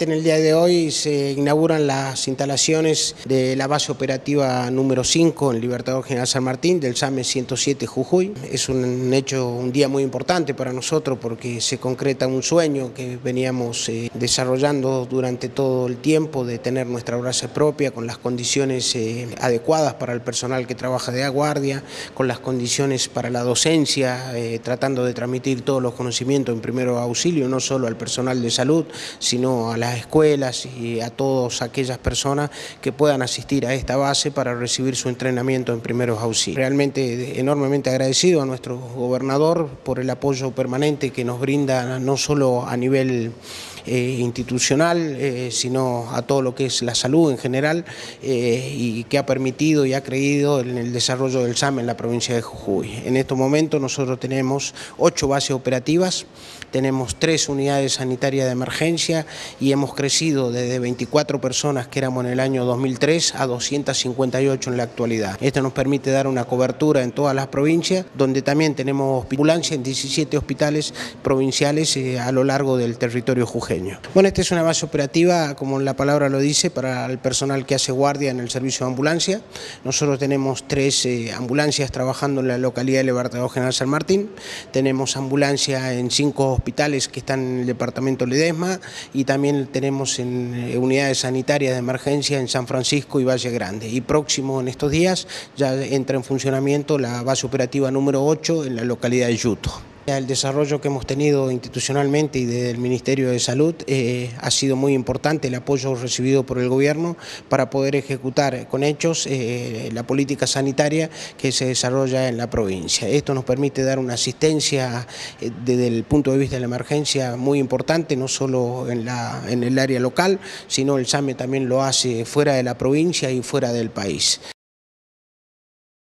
En el día de hoy se inauguran las instalaciones de la base operativa número 5 en Libertador General San Martín del SAME 107 Jujuy. Es un hecho, un día muy importante para nosotros porque se concreta un sueño que veníamos eh, desarrollando durante todo el tiempo de tener nuestra base propia con las condiciones eh, adecuadas para el personal que trabaja de guardia, con las condiciones para la docencia, eh, tratando de transmitir todos los conocimientos en primero auxilio, no solo al personal de salud, sino a la escuelas y a todas aquellas personas que puedan asistir a esta base para recibir su entrenamiento en primeros auxilios. Realmente enormemente agradecido a nuestro gobernador por el apoyo permanente que nos brinda no solo a nivel eh, institucional, eh, sino a todo lo que es la salud en general eh, y que ha permitido y ha creído en el desarrollo del SAM en la provincia de Jujuy. En estos momentos nosotros tenemos ocho bases operativas, tenemos tres unidades sanitarias de emergencia y hemos crecido desde 24 personas que éramos en el año 2003 a 258 en la actualidad. Esto nos permite dar una cobertura en todas las provincias, donde también tenemos ambulancia en 17 hospitales provinciales a lo largo del territorio jujeño. Bueno, esta es una base operativa, como la palabra lo dice, para el personal que hace guardia en el servicio de ambulancia. Nosotros tenemos tres eh, ambulancias trabajando en la localidad de Libertador General San Martín. Tenemos ambulancia en cinco hospitales que están en el departamento Ledesma y también tenemos en eh, unidades sanitarias de emergencia en San Francisco y Valle Grande. Y próximo en estos días ya entra en funcionamiento la base operativa número 8 en la localidad de Yuto. El desarrollo que hemos tenido institucionalmente y desde el Ministerio de Salud eh, ha sido muy importante el apoyo recibido por el gobierno para poder ejecutar con hechos eh, la política sanitaria que se desarrolla en la provincia. Esto nos permite dar una asistencia eh, desde el punto de vista de la emergencia muy importante, no solo en, la, en el área local, sino el SAME también lo hace fuera de la provincia y fuera del país.